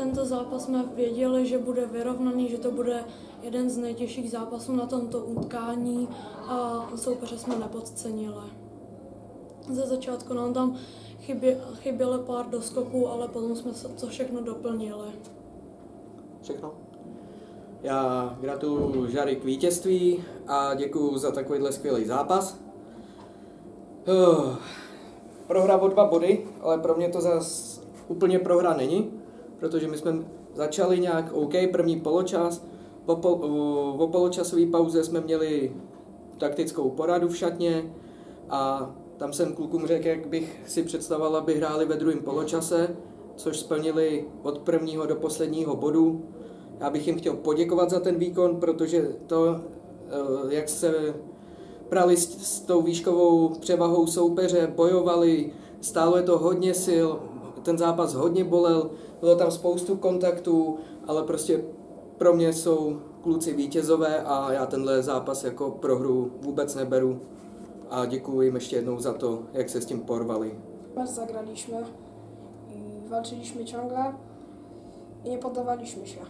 Tento zápas jsme věděli, že bude vyrovnaný, že to bude jeden z nejtěžších zápasů na tomto utkání a soupeře jsme nepodcenili. Ze začátku nám tam chybě, chybělo pár doskoků, ale potom jsme to všechno doplnili. Všechno? Já gratuluju Žary k vítězství a děkuji za takovýhle skvělý zápas. Prohra o dva body, ale pro mě to zas úplně prohra není, protože my jsme začali nějak OK, první poločas, po, pol, o poločasové pauze jsme měli taktickou poradu v šatně a tam jsem klukům řekl, jak bych si představoval, aby hráli ve druhém poločase, což splnili od prvního do posledního bodu. Já bych jim chtěl poděkovat za ten výkon, protože to, eh, jak se prali s, s tou výškovou převahou soupeře, bojovali, stálo je to hodně sil, ten zápas hodně bolel, bylo tam spoustu kontaktů, ale prostě pro mě jsou kluci vítězové a já tenhle zápas jako prohru vůbec neberu a děkuji jim ještě jednou za to, jak se s tím porvali. Zagraliśmy i walczyliśmy ciągle i nie poddawaliśmy się.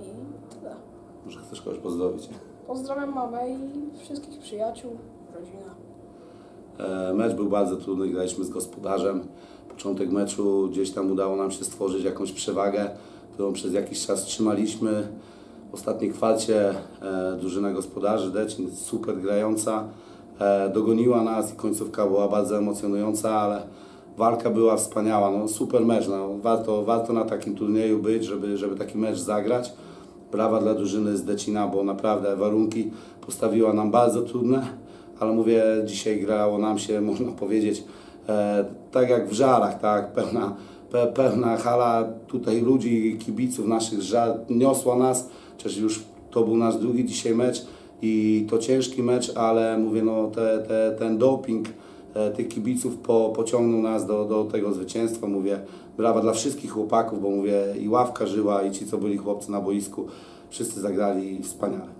I tyle. Może chcesz kogoś pozdrowić? Pozdrawiam mamę i wszystkich przyjaciół, rodzinę. E, Mecz był bardzo trudny, graliśmy z gospodarzem. Początek meczu gdzieś tam udało nam się stworzyć jakąś przewagę, którą przez jakiś czas trzymaliśmy. W ostatniej kwarcie e, drużyna gospodarzy Decin, super grająca, e, dogoniła nas i końcówka była bardzo emocjonująca, ale walka była wspaniała. No, super mecz, no, warto, warto na takim turnieju być, żeby, żeby taki mecz zagrać. Brawa dla drużyny z Decina, bo naprawdę warunki postawiła nam bardzo trudne, ale mówię, dzisiaj grało nam się, można powiedzieć, e, tak jak w żarach, tak, pełna, pe, pełna hala tutaj ludzi, kibiców naszych żar niosła nas, przecież już to był nasz drugi dzisiaj mecz i to ciężki mecz, ale mówię, no te, te, ten doping e, tych kibiców po, pociągnął nas do, do tego zwycięstwa, mówię, brawa dla wszystkich chłopaków, bo mówię, i ławka żyła, i ci, co byli chłopcy na boisku, wszyscy zagrali wspaniale.